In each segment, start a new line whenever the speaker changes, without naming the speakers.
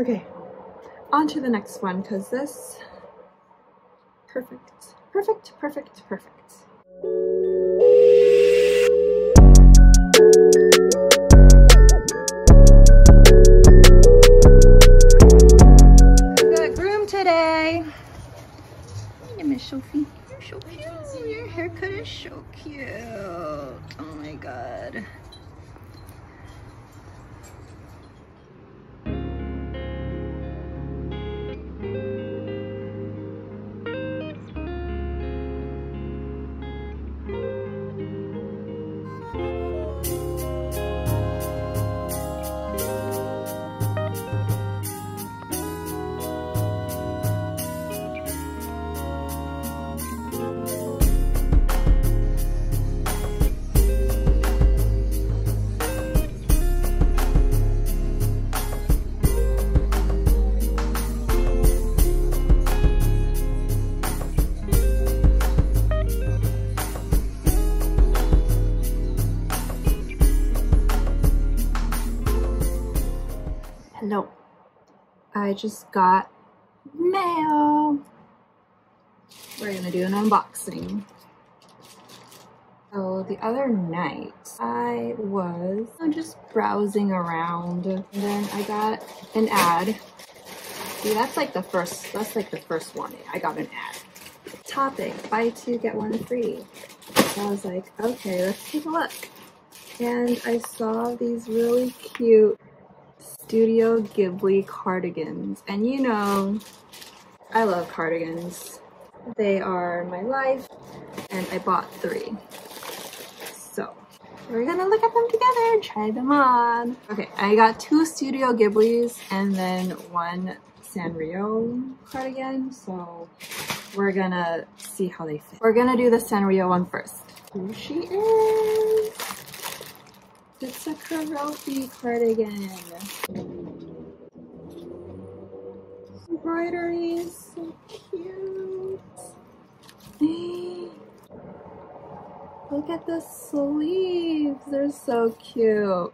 Okay, on to the next one because this perfect, perfect, perfect, perfect.
got groom today. Hey, Miss Sophie. You're so cute. Your haircut is so cute. Oh my god.
I just got mail. We're gonna do an unboxing. So the other night I was just browsing around and then I got an ad. See that's like the first that's like the first one. I got an ad. Topic buy two get one free. So I was like, okay, let's take a look. And I saw these really cute Studio Ghibli cardigans. And you know, I love cardigans. They are my life, and I bought three. So, we're gonna look at them together try them on. Okay, I got two Studio Ghiblis and then one Sanrio cardigan, so we're gonna see how they fit. We're gonna do the Sanrio one first. Here she is! It's a Keroppi cardigan. Embroidery is so cute. Look at the sleeves. They're so cute.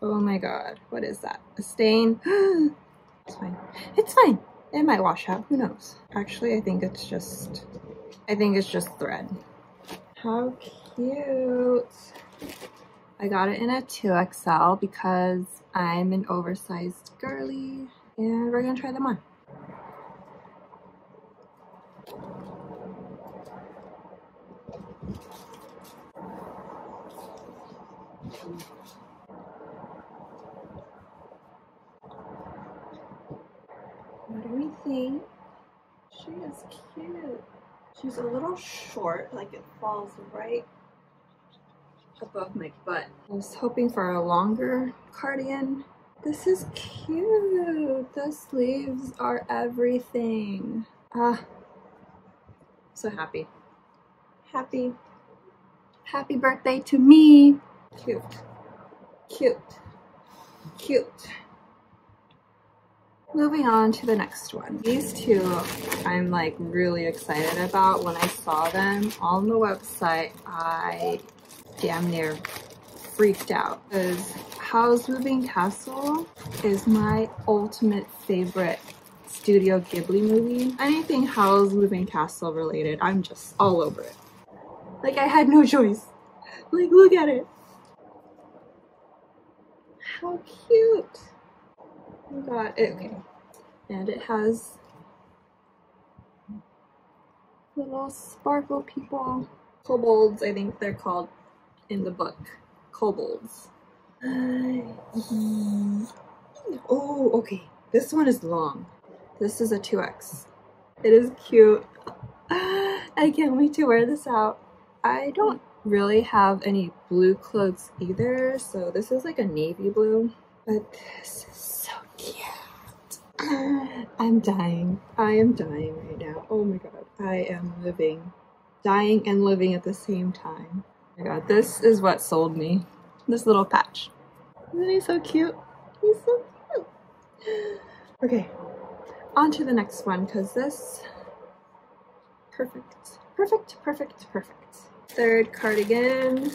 Oh my god. What is that? A stain? it's fine. It's fine. It might wash out. Who knows? Actually, I think it's just... I think it's just thread. How cute. I got it in a 2XL because I'm an oversized girly and we're gonna try them on. What do we think? She is cute. She's a little short, like it falls right above my butt. I was hoping for a longer cardigan. This is cute. The sleeves are everything. Ah, so happy. Happy. Happy birthday to me. Cute. Cute. Cute. Moving on to the next one. These two I'm like really excited about. When I saw them on the website, I damn near freaked out because Howl's Moving Castle is my ultimate favorite Studio Ghibli movie. Anything Howl's Moving Castle related, I'm just all over it. Like I had no choice. Like look at it. How cute. Oh god, okay. And it has little sparkle people. Kobolds, I think they're called in the book. Kobolds. Uh, oh, okay. This one is long. This is a 2X. It is cute. I can't wait to wear this out. I don't really have any blue clothes either, so this is like a navy blue. But this is so cute. I'm dying. I am dying right now. Oh my god. I am living. Dying and living at the same time. God, this is what sold me. This little patch. Isn't he so cute? He's so cute. Okay, on to the next one because this perfect perfect perfect perfect third cardigan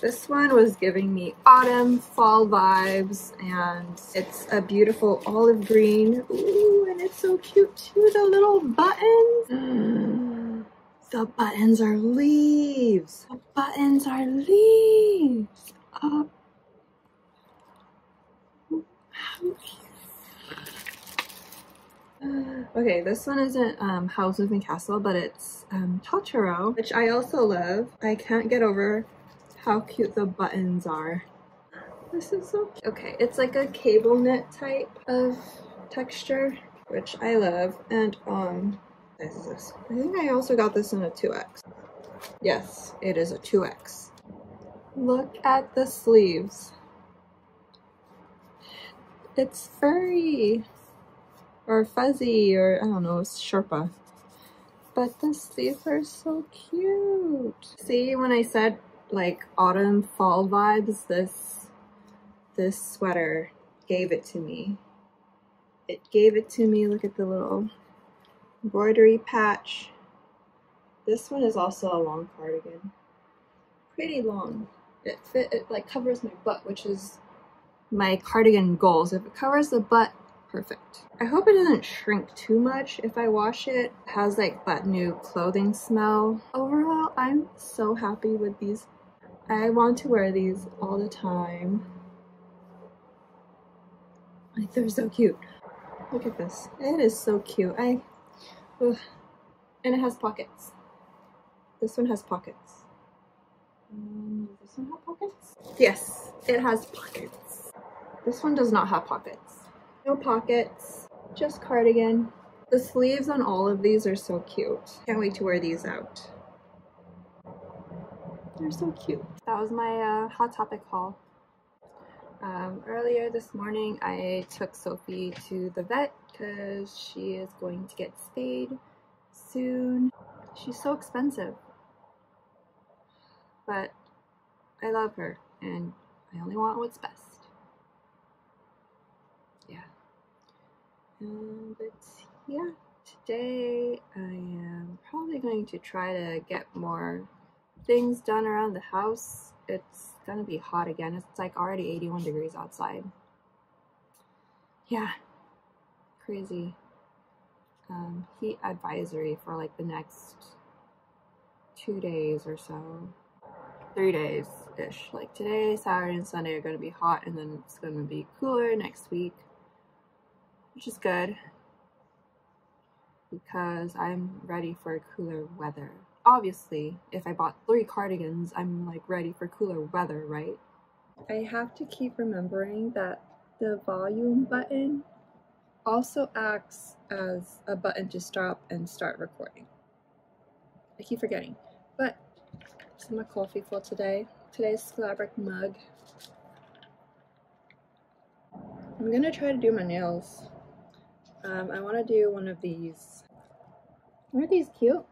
This one was giving me autumn, fall vibes, and it's a beautiful olive green. Ooh, and it's so cute too, the little buttons. Mm. The buttons are leaves. The buttons are leaves. Oh. Okay, this one isn't um, Howl's Moving Castle, but it's um, Totoro, which I also love. I can't get over how cute the buttons are. This is so cute. Okay, it's like a cable knit type of texture, which I love. And um, this is. I think I also got this in a 2X. Yes, it is a 2X. Look at the sleeves. It's furry or fuzzy or I don't know, it's Sherpa. But the sleeves are so cute. See, when I said like autumn fall vibes, this this sweater gave it to me. It gave it to me. Look at the little embroidery patch. This one is also a long cardigan. Pretty long. It fit it like covers my butt, which is my cardigan goals. If it covers the butt, perfect. I hope it doesn't shrink too much if I wash it. it. has like that new clothing smell. Overall, I'm so happy with these. I want to wear these all the time. Like they're so cute. Look at this. It is so cute. I ugh. and it has pockets. This one has pockets. Um, does this one have pockets? Yes, it has pockets. This one does not have pockets. No pockets, just cardigan. The sleeves on all of these are so cute. Can't wait to wear these out. They're so cute. That was my uh, Hot Topic haul. Um, earlier this morning, I took Sophie to the vet because she is going to get spayed soon. She's so expensive. But I love her and I only want what's best. Um, but yeah, today I am probably going to try to get more things done around the house. It's gonna be hot again. It's like already 81 degrees outside. Yeah, crazy. Um, heat advisory for like the next two days or so. Three days ish. Like today, Saturday, and Sunday are gonna be hot, and then it's gonna be cooler next week which is good because I'm ready for cooler weather. Obviously, if I bought three cardigans, I'm like ready for cooler weather, right? I have to keep remembering that the volume button also acts as a button to stop and start recording. I keep forgetting. But this is my coffee for today. Today's Scalabric mug. I'm gonna try to do my nails um, I want to do one of these. Aren't these cute?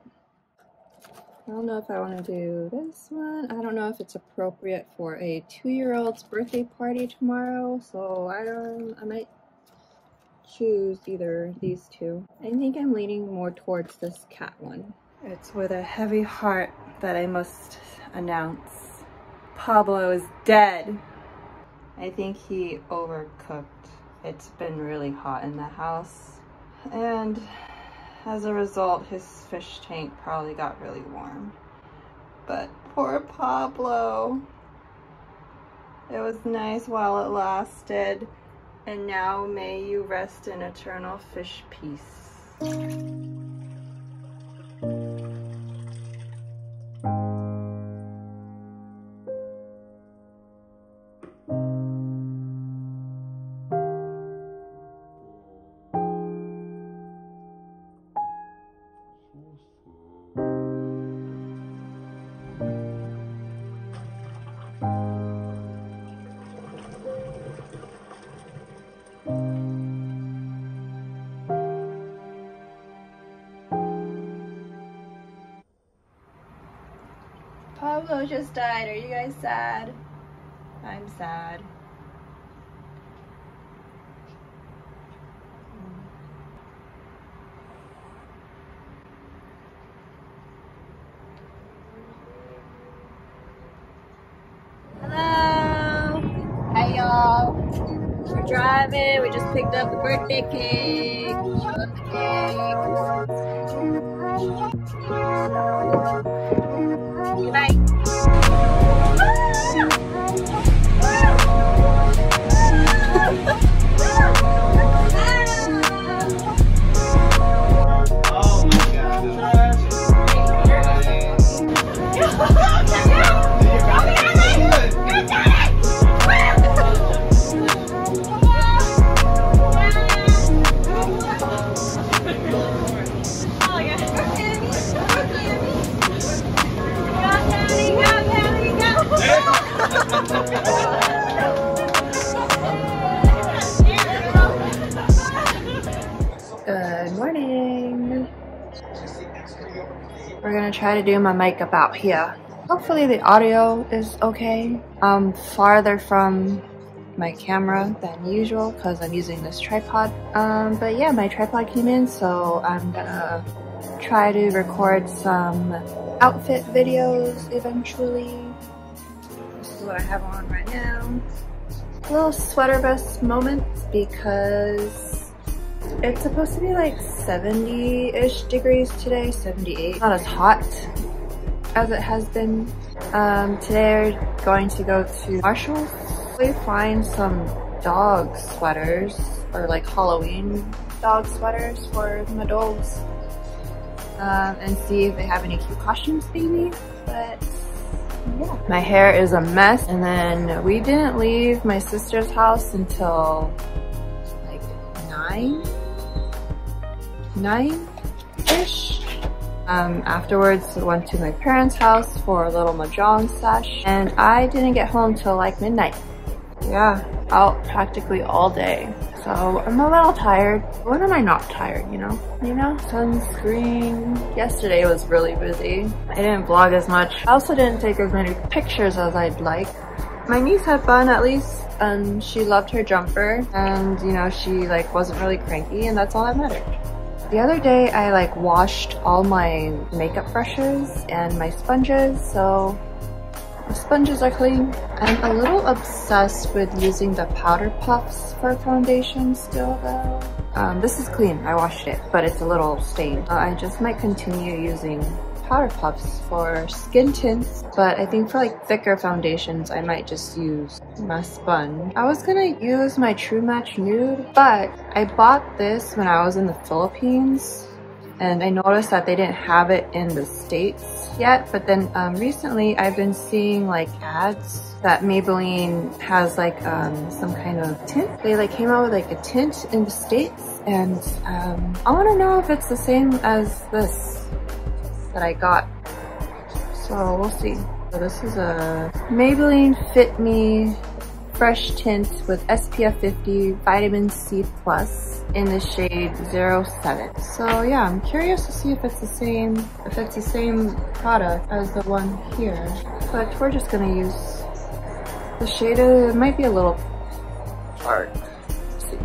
I don't know if I want to do this one. I don't know if it's appropriate for a two-year-old's birthday party tomorrow, so I don't. I might choose either these two. I think I'm leaning more towards this cat one. It's with a heavy heart that I must announce Pablo is dead. I think he overcooked it's been really hot in the house and as a result his fish tank probably got really warm. But poor Pablo. It was nice while it lasted and now may you rest in eternal fish peace Pablo just died. Are you guys sad? I'm sad. Hello. Hey y'all. We're driving. We just picked up the birthday cake. Love the cake. To do my makeup out here. Hopefully the audio is okay. I'm farther from my camera than usual because I'm using this tripod. Um, but yeah, my tripod came in, so I'm gonna try to record some outfit videos eventually. This is what I have on right now. A little sweater vest moment because it's supposed to be like 70-ish degrees today, 78. Not as hot as it has been. Um, today we're going to go to Marshall's. We find some dog sweaters or like Halloween dog sweaters for my dogs. Um, and see if they have any cute costumes maybe. But yeah. My hair is a mess and then we didn't leave my sister's house until like nine nine-ish. Um, afterwards, went to my parents' house for a little mahjong sesh, and I didn't get home till like midnight. Yeah, out practically all day. So I'm a little tired. When am I not tired, you know? You know, sunscreen. Yesterday was really busy. I didn't vlog as much. I also didn't take as many pictures as I'd like. My niece had fun at least. Um, she loved her jumper and you know, she like wasn't really cranky and that's all that mattered. The other day I like washed all my makeup brushes and my sponges, so the sponges are clean. I'm a little obsessed with using the powder puffs for foundation still though. Um, this is clean, I washed it, but it's a little stained. Uh, I just might continue using powder puffs for skin tints, but I think for like thicker foundations, I might just use my sponge. I was gonna use my True Match Nude, but I bought this when I was in the Philippines and I noticed that they didn't have it in the States yet, but then um, recently I've been seeing like ads that Maybelline has like um, some kind of tint. They like came out with like a tint in the States and um, I wanna know if it's the same as this that I got. So we'll see. So this is a Maybelline Fit Me Fresh Tint with SPF 50 Vitamin C Plus in the shade 07. So yeah, I'm curious to see if it's the same, if it's the same product as the one here. But we're just gonna use the shade, it might be a little dark. See.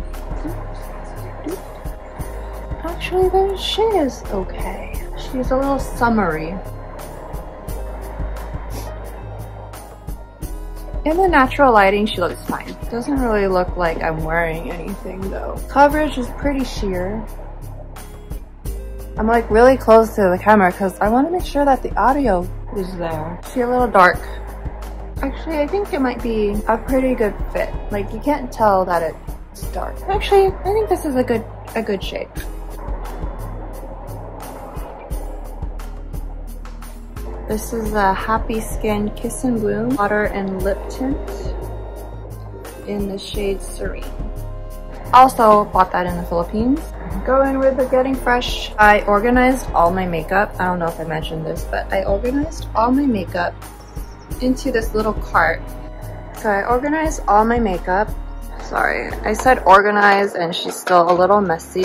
Actually, the shade is okay. She's a little summery. In the natural lighting, she looks fine. Doesn't really look like I'm wearing anything though. Coverage is pretty sheer. I'm like really close to the camera because I want to make sure that the audio is there. She's a little dark. Actually, I think it might be a pretty good fit. Like you can't tell that it's dark. Actually, I think this is a good a good shade. This is a Happy Skin Kiss and Bloom Water and Lip Tint in the shade Serene. Also bought that in the Philippines. Going with the Gettin' Fresh. I organized all my makeup. I don't know if I mentioned this, but I organized all my makeup into this little cart. So I organized all my makeup. Sorry, I said organize and she's still a little messy.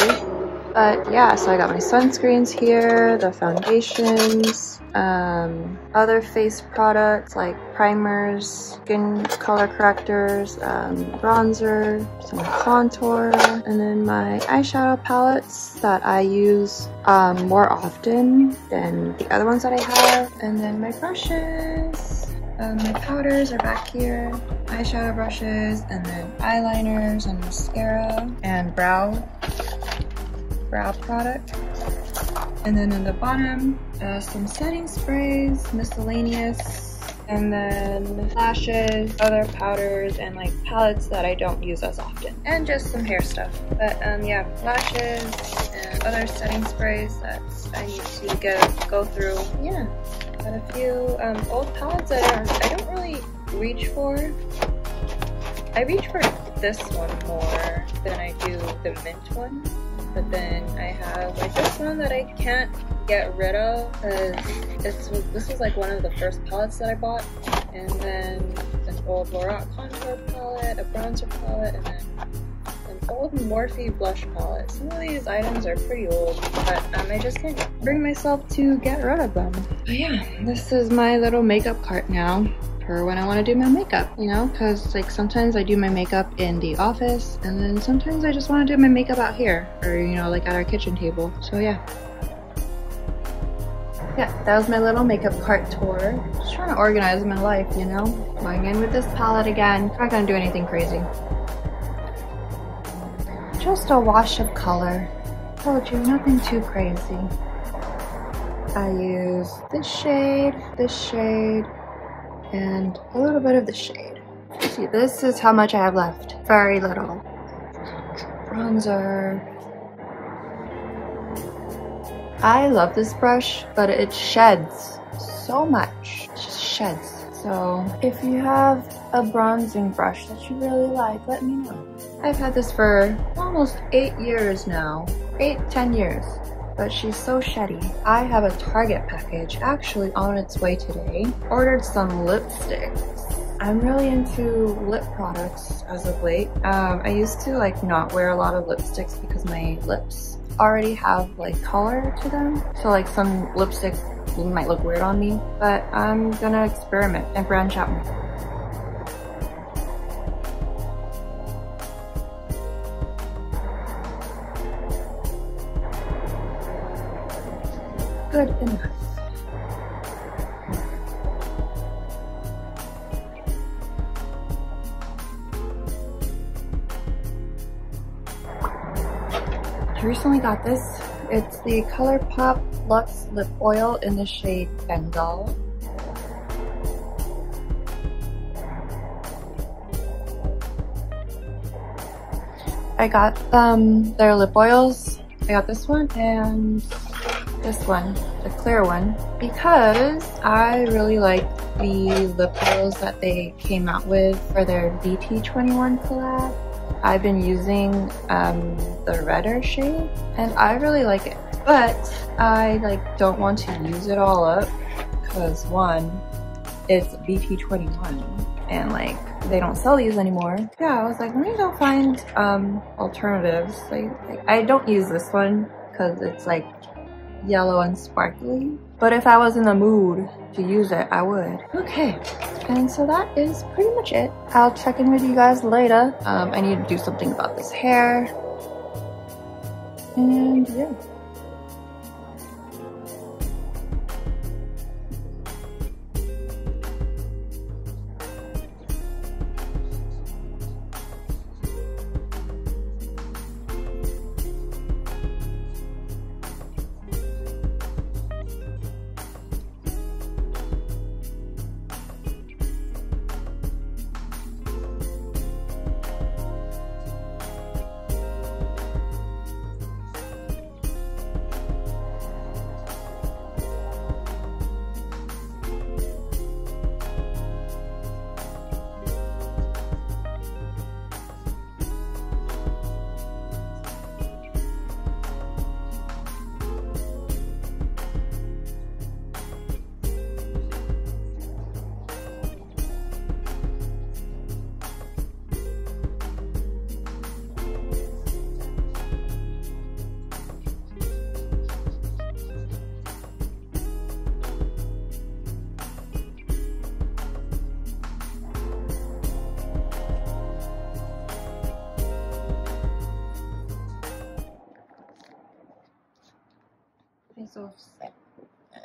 But yeah, so I got my sunscreens here, the foundations, um, other face products like primers, skin color correctors, um, bronzer, some contour, and then my eyeshadow palettes that I use um, more often than the other ones that I have, and then my brushes. Um, my powders are back here. eyeshadow brushes and then eyeliners and mascara and brow brow product. And then in the bottom, uh, some setting sprays, miscellaneous, and then lashes, other powders, and like palettes that I don't use as often. And just some hair stuff. But um, yeah, lashes and other setting sprays that I need to get go through. Yeah, got a few um, old palettes that are, I don't really reach for. I reach for this one more than I do the mint one. But then I have like this one that I can't get rid of because this was, this was like one of the first palettes that I bought. And then an old Lorac contour palette, a bronzer palette, and then an old Morphe blush palette. Some of these items are pretty old, but um, I just can't bring myself to get rid of them. But yeah, this is my little makeup cart now when I want to do my makeup, you know? Because like sometimes I do my makeup in the office and then sometimes I just want to do my makeup out here or, you know, like at our kitchen table. So yeah. Yeah, that was my little makeup cart tour. Just trying to organize my life, you know? Going in with this palette again. Not gonna do anything crazy. Just a wash of color. Told you, nothing too crazy. I use this shade, this shade, and a little bit of the shade. See, this is how much I have left. Very little. Bronzer. I love this brush, but it sheds so much. It just sheds. So if you have a bronzing brush that you really like, let me know. I've had this for almost eight years now. Eight, ten years but she's so sheddy. I have a Target package actually on its way today. Ordered some lipsticks. I'm really into lip products as of late. Um, I used to like not wear a lot of lipsticks because my lips already have like color to them. So like some lipsticks might look weird on me, but I'm gonna experiment and branch out more. I recently got this. It's the ColourPop Luxe Lip Oil in the shade Bengal. I got um, their lip oils. I got this one and this one, the clear one, because I really like the lip oils that they came out with for their BT21 collab. I've been using um, the redder shade and I really like it. But I like don't want to use it all up because one, it's BT21 and like they don't sell these anymore. Yeah, I was like, let me go find um, alternatives. Like, like I don't use this one because it's like yellow and sparkly. But if I was in the mood to use it, I would. Okay, and so that is pretty much it. I'll check in with you guys later. Um, I need to do something about this hair. And yeah.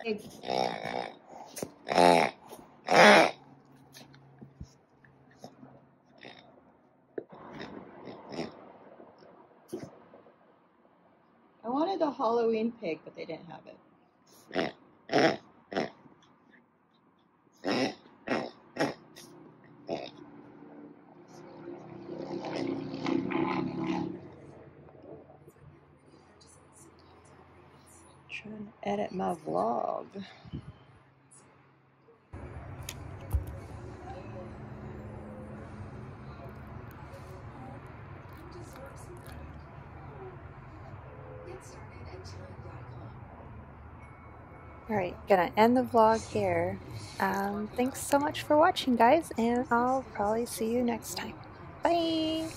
I wanted a Halloween pig, but they didn't have it. Trying to edit my vlog.
Alright, gonna end the vlog here. Um, thanks so much for watching, guys, and I'll probably see you next time. Bye!